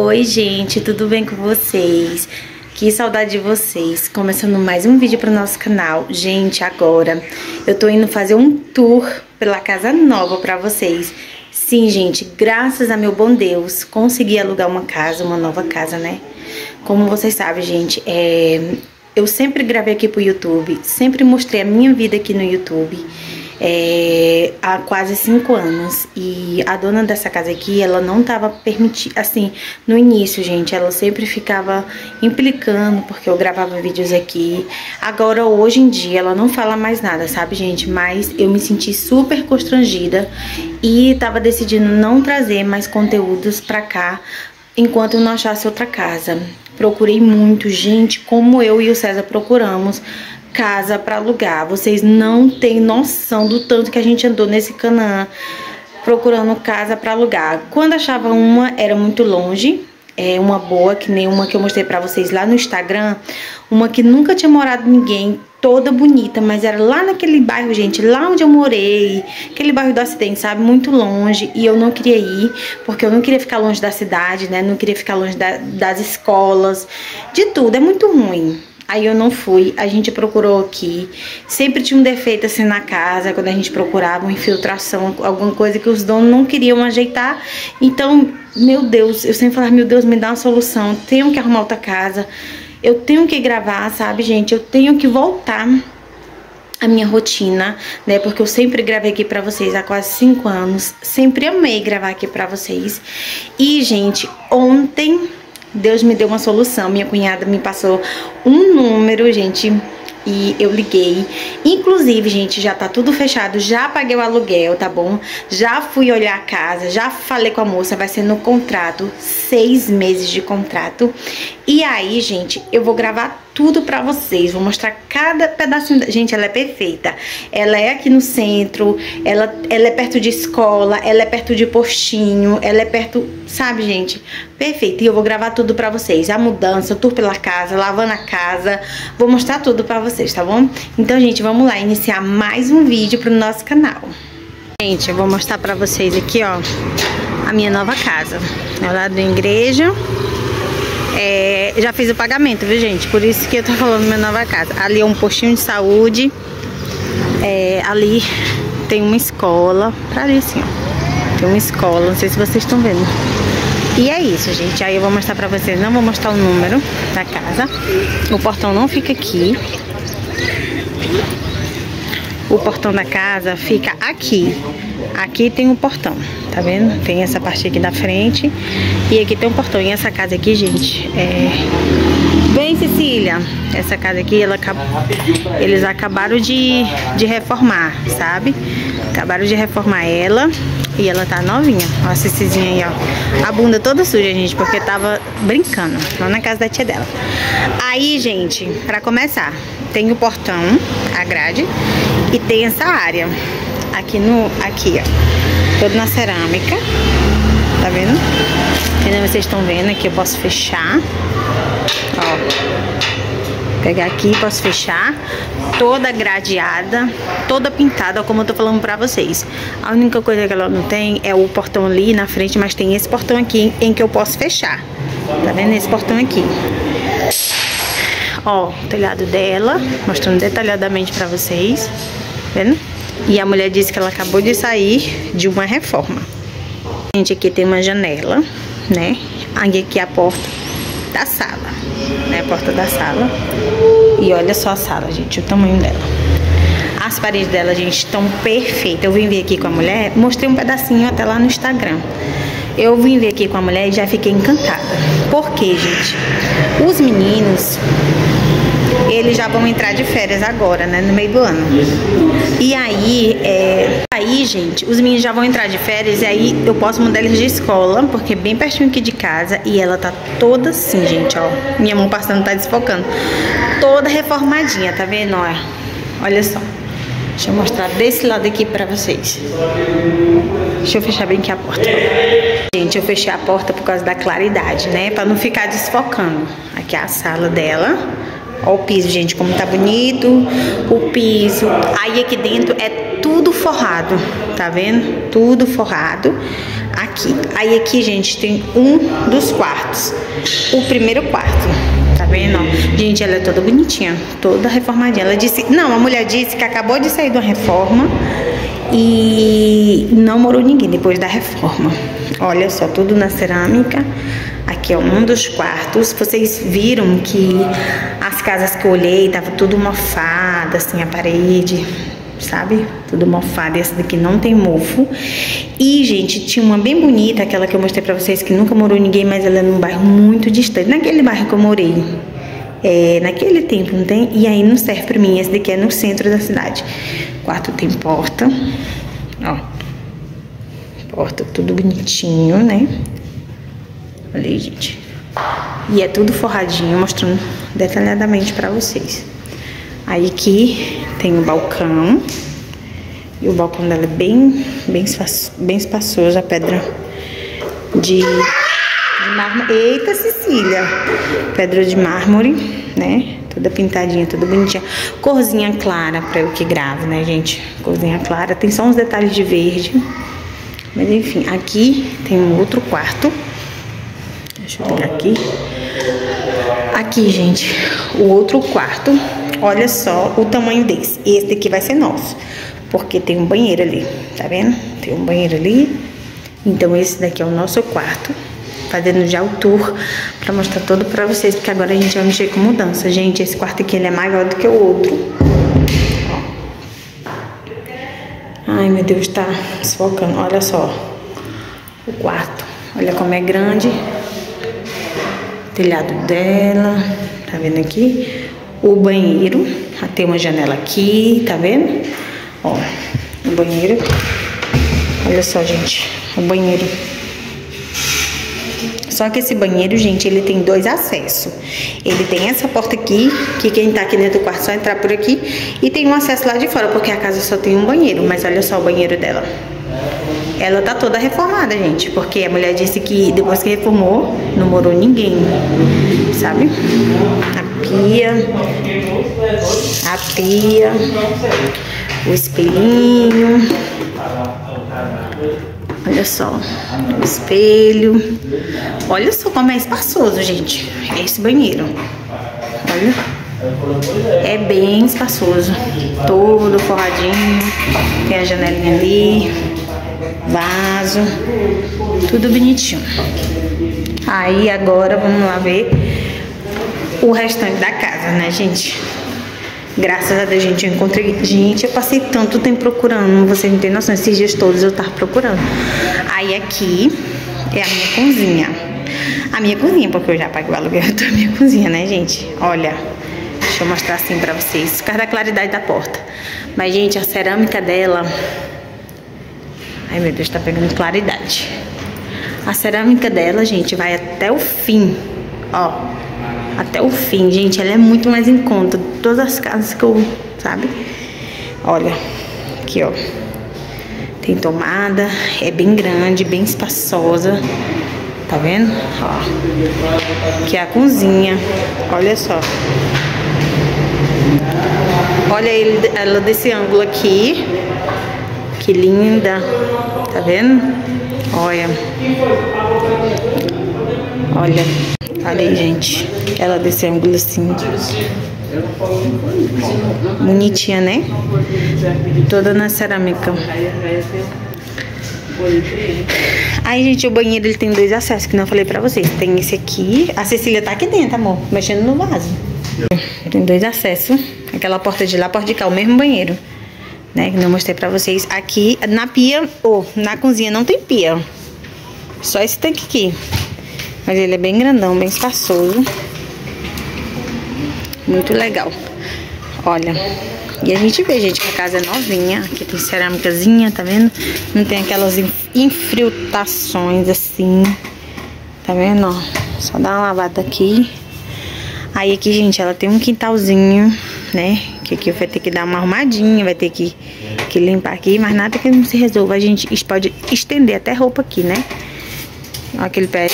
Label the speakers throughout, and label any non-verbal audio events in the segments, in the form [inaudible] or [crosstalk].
Speaker 1: Oi gente, tudo bem com vocês? Que saudade de vocês. Começando mais um vídeo para o nosso canal. Gente, agora eu tô indo fazer um tour pela casa nova para vocês. Sim, gente, graças a meu bom Deus, consegui alugar uma casa, uma nova casa, né? Como vocês sabem, gente, é... eu sempre gravei aqui pro YouTube, sempre mostrei a minha vida aqui no YouTube é, há quase cinco anos. E a dona dessa casa aqui, ela não tava permitindo, assim, no início, gente, ela sempre ficava implicando porque eu gravava vídeos aqui. Agora, hoje em dia, ela não fala mais nada, sabe, gente? Mas eu me senti super constrangida e tava decidindo não trazer mais conteúdos pra cá enquanto eu não achasse outra casa. Procurei muito, gente, como eu e o César procuramos casa para alugar. Vocês não têm noção do tanto que a gente andou nesse Canaã procurando casa para alugar. Quando achava uma, era muito longe. É uma boa, que nem uma que eu mostrei para vocês lá no Instagram. Uma que nunca tinha morado ninguém, toda bonita, mas era lá naquele bairro, gente, lá onde eu morei, aquele bairro do acidente, sabe? Muito longe. E eu não queria ir, porque eu não queria ficar longe da cidade, né? Não queria ficar longe da, das escolas, de tudo. É muito ruim. Aí eu não fui, a gente procurou aqui. Sempre tinha um defeito assim na casa, quando a gente procurava uma infiltração, alguma coisa que os donos não queriam ajeitar. Então, meu Deus, eu sempre falava, meu Deus, me dá uma solução. Tenho que arrumar outra casa. Eu tenho que gravar, sabe, gente? Eu tenho que voltar a minha rotina, né? Porque eu sempre gravei aqui pra vocês há quase cinco anos. Sempre amei gravar aqui pra vocês. E, gente, ontem Deus me deu uma solução. Minha cunhada me passou um número, gente, e eu liguei. Inclusive, gente, já tá tudo fechado, já paguei o aluguel, tá bom? Já fui olhar a casa, já falei com a moça, vai ser no contrato, seis meses de contrato. E aí, gente, eu vou gravar tudo pra vocês. Vou mostrar cada pedacinho. Gente, ela é perfeita. Ela é aqui no centro, ela, ela é perto de escola, ela é perto de postinho, ela é perto, sabe, gente? Perfeita. E eu vou gravar tudo pra vocês. A mudança, o tour pela casa, lavando a casa. Vou mostrar tudo pra vocês, tá bom? Então, gente, vamos lá iniciar mais um vídeo pro nosso canal. Gente, eu vou mostrar pra vocês aqui, ó, a minha nova casa. É ao lado da igreja. É, já fiz o pagamento, viu, gente? Por isso que eu tô falando minha nova casa. Ali é um postinho de saúde. É, ali tem uma escola. Pra ali, assim, ó. Tem uma escola, não sei se vocês estão vendo. E é isso, gente. Aí eu vou mostrar pra vocês. Não vou mostrar o número da casa. O portão não fica aqui. O portão da casa fica aqui. Aqui tem um portão, tá vendo? Tem essa parte aqui da frente e aqui tem um portão. E essa casa aqui, gente, é... Vem, Cecília! Essa casa aqui, ela eles acabaram de, de reformar, sabe? Acabaram de reformar ela e ela tá novinha. Ó a Cecizinha aí, ó. A bunda toda suja, gente, porque tava brincando lá na casa da tia dela. Aí, gente, pra começar, tem o portão, a grade, e tem essa área aqui no, aqui, ó, todo na cerâmica, tá vendo? Entendeu? Vocês estão vendo aqui, eu posso fechar, ó, pegar aqui, posso fechar, toda gradeada, toda pintada, como eu tô falando pra vocês. A única coisa que ela não tem é o portão ali na frente, mas tem esse portão aqui em que eu posso fechar, tá vendo? Esse portão aqui. Ó, o telhado dela, mostrando detalhadamente pra vocês. Vendo? E a mulher disse que ela acabou de sair de uma reforma. Gente, aqui tem uma janela, né? Aqui é a porta da sala, né? A porta da sala. E olha só a sala, gente, o tamanho dela. As paredes dela, gente, estão perfeitas. Eu vim ver aqui com a mulher, mostrei um pedacinho até lá no Instagram. Eu vim ver aqui com a mulher e já fiquei encantada. Por quê, gente? Os meninos, eles já vão entrar de férias agora, né? No meio do ano. E aí, é, aí, gente, os meninos já vão entrar de férias e aí eu posso mudar eles de escola, porque é bem pertinho aqui de casa e ela tá toda assim, gente, ó. Minha mão passando tá desfocando. Toda reformadinha, tá vendo? Olha, olha só. Deixa eu mostrar desse lado aqui pra vocês. Deixa eu fechar bem aqui a porta. Gente, eu fechei a porta por causa da claridade, né? Pra não ficar desfocando. Aqui é a sala dela. Ó o piso, gente, como tá bonito. O piso. Aí aqui dentro é tudo forrado, tá tá vendo? Tudo forrado aqui. Aí aqui, gente, tem um dos quartos. O primeiro quarto, tá vendo? Gente, ela é toda bonitinha, toda reformadinha. Ela disse, não, a mulher disse que acabou de sair de uma reforma e não morou ninguém depois da reforma. Olha só, tudo na cerâmica. Aqui é um dos quartos. Vocês viram que as casas que eu olhei tava tudo mofada, assim, a parede, sabe? Tudo mofado. E essa daqui não tem mofo. E, gente, tinha uma bem bonita, aquela que eu mostrei pra vocês, que nunca morou ninguém, mas ela é num bairro muito distante. Naquele bairro que eu morei. É, naquele tempo, não tem? E aí não serve pra mim. Esse daqui é no centro da cidade. Quarto tem porta. Ó. Porta tudo bonitinho, né? Olha aí, gente. E é tudo forradinho, mostrando detalhadamente pra vocês. Aí aqui tem o balcão. E o balcão dela é bem, bem, bem espaçoso, a pedra de, de mármore. Eita, Cecília! Pedra de mármore, né? Toda pintadinha, toda bonitinha. Corzinha clara pra eu que gravo, né, gente? Corzinha clara. Tem só uns detalhes de verde. Mas enfim, aqui tem um outro quarto. Deixa eu pegar aqui. Aqui, gente, o outro quarto. Olha só o tamanho desse. Esse aqui vai ser nosso. Porque tem um banheiro ali, tá vendo? Tem um banheiro ali. Então, esse daqui é o nosso quarto. Fazendo já o tour pra mostrar todo pra vocês. Porque agora a gente vai mexer com mudança. Gente, esse quarto aqui, ele é maior do que o outro. Ai, meu Deus, tá desfocando. Olha só. O quarto. Olha como é grande. O telhado dela. Tá vendo aqui? O banheiro. Tem uma janela aqui, tá vendo? Ó, o banheiro. Olha só, gente. O banheiro. Só que esse banheiro, gente, ele tem dois acessos. Ele tem essa porta aqui, que quem tá aqui dentro do quarto só entrar por aqui. E tem um acesso lá de fora, porque a casa só tem um banheiro. Mas olha só o banheiro dela. Ela tá toda reformada, gente. Porque a mulher disse que depois que reformou, não morou ninguém. Sabe? A pia. A pia. O espelhinho. Olha só, espelho. Olha só como é espaçoso, gente. Esse banheiro. Olha. É bem espaçoso. Todo forradinho. Tem a janelinha ali. Vaso. Tudo bonitinho. Aí agora vamos lá ver o restante da casa, né, gente? Graças a Deus, gente, eu encontrei. Gente, eu passei tanto tempo procurando, vocês não tem noção, esses dias todos eu tava procurando. Aí aqui é a minha cozinha. A minha cozinha, porque eu já paguei o aluguel [laughs] da minha cozinha, né, gente? Olha, deixa eu mostrar assim pra vocês, por causa da claridade da porta. Mas, gente, a cerâmica dela. Ai, meu Deus, tá pegando claridade. A cerâmica dela, gente, vai até o fim. Ó, até o fim, gente. Ela é muito mais em conta. Todas as casas que eu, sabe? Olha, aqui, ó. Tem tomada, é bem grande, bem espaçosa. Tá vendo? Ó. Aqui é a cozinha. Olha só. Olha ele, ela desse ângulo aqui. Que linda. Tá vendo? Olha. Olha. Olha gente. Ela desse ângulo assim. Bonitinha, né? Toda na cerâmica. Aí, gente, o banheiro ele tem dois acessos, que não falei pra vocês. Tem esse aqui. A Cecília tá aqui dentro, amor, mexendo no vaso. Tem dois acessos. Aquela porta de lá, porta de cá, o mesmo banheiro. Né, que não mostrei pra vocês. Aqui, na pia, ou oh, na cozinha não tem pia. Só esse tanque aqui. Mas ele é bem grandão, bem espaçoso. Muito legal. Olha. E a gente vê, gente, que a casa é novinha. Aqui tem cerâmicazinha, tá vendo? Não tem aquelas infiltrações assim. Tá vendo, ó? Só dá uma lavada aqui. Aí aqui, gente, ela tem um quintalzinho, né? Que aqui vai ter que dar uma arrumadinha, vai ter que, que limpar aqui. Mas nada que não se resolva. A gente pode estender até roupa aqui, né? Ó, aquele pé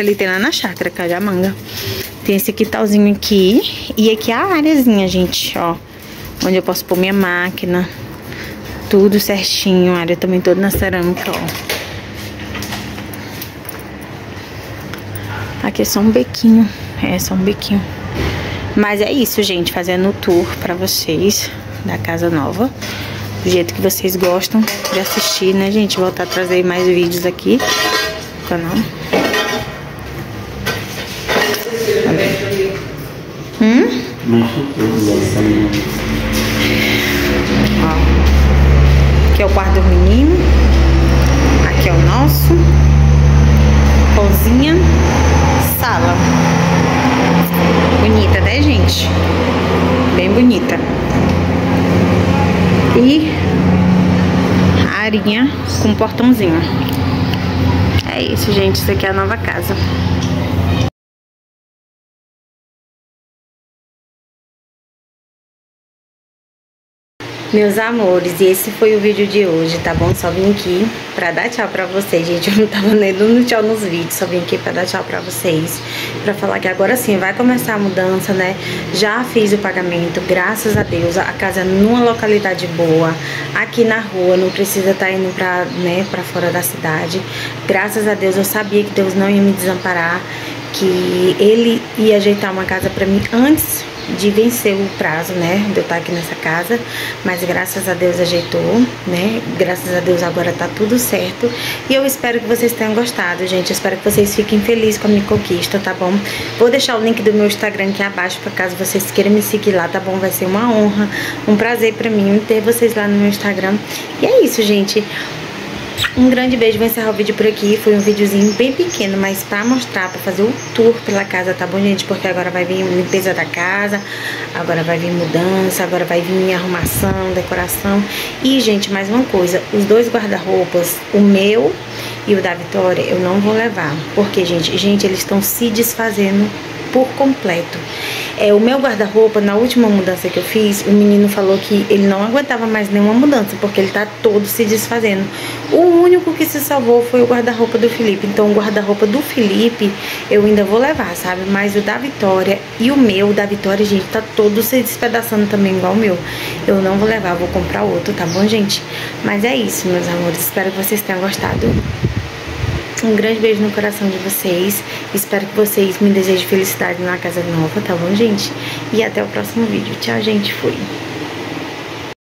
Speaker 1: ali tem lá na chácara, Cajamanga. Tem esse quintalzinho aqui. E aqui é a áreazinha, gente, ó. Onde eu posso pôr minha máquina. tudo certinho. A área também toda na cerâmica, ó. Aqui é só um bequinho. É só um bequinho. Mas é isso, gente. Fazendo o tour pra vocês da casa nova. Do jeito que vocês gostam de assistir, né, gente? Voltar a trazer mais vídeos aqui no canal. Ó. Aqui é o quarto do menino. Aqui é o nosso. Cozinha. Sala. Bonita, né, gente? Bem bonita. E a arinha com portãozinho. É isso, gente. Isso aqui é a nova casa. Meus amores, esse foi o vídeo de hoje, tá bom? Só vim aqui pra dar tchau pra vocês, gente. [laughs] Eu não tava nem dando tchau nos vídeos, só vim aqui pra dar tchau pra vocês. Pra falar que agora sim vai começar a mudança, né? Já fiz o pagamento, graças a Deus. A casa numa localidade boa, aqui na rua, não precisa estar tá indo pra, né, pra fora da cidade. Graças a Deus eu sabia que Deus não ia me desamparar, que Ele ia ajeitar uma casa pra mim antes de vencer o prazo, né, de eu estar aqui nessa casa, mas graças a Deus ajeitou, né, graças a Deus agora tá tudo certo, e eu espero que vocês tenham gostado, gente, eu espero que vocês fiquem felizes com a minha conquista, tá bom? Vou deixar o link do meu Instagram aqui abaixo, para caso vocês queiram me seguir lá, tá bom? Vai ser uma honra, um prazer pra mim ter vocês lá no meu Instagram, e é isso, gente, um grande beijo, vou encerrar o vídeo por aqui. Foi um videozinho bem pequeno, mas pra mostrar, pra fazer o tour pela casa, tá bom, gente? Porque agora vai vir limpeza da casa, agora vai vir mudança, agora vai vir arrumação, decoração. E, gente, mais uma coisa, os dois guarda-roupas, o meu e o da Vitória, eu não vou levar. Porque, gente, gente, eles estão se desfazendo por completo. É, o meu guarda-roupa, na última mudança que eu fiz, o menino falou que ele não aguentava mais nenhuma mudança, porque ele tá todo se desfazendo. O único que se salvou foi o guarda-roupa do Felipe. Então, o guarda-roupa do Felipe eu ainda vou levar, sabe? Mas o da Vitória e o meu da Vitória, gente, tá todo se despedaçando também, igual o meu. Eu não vou levar, vou comprar outro, tá bom, gente? Mas é isso, meus amores. Espero que vocês tenham gostado. Um grande beijo no coração de vocês. Espero que vocês me desejem felicidade na casa nova, tá bom, gente? E até o próximo vídeo. Tchau, gente. Fui.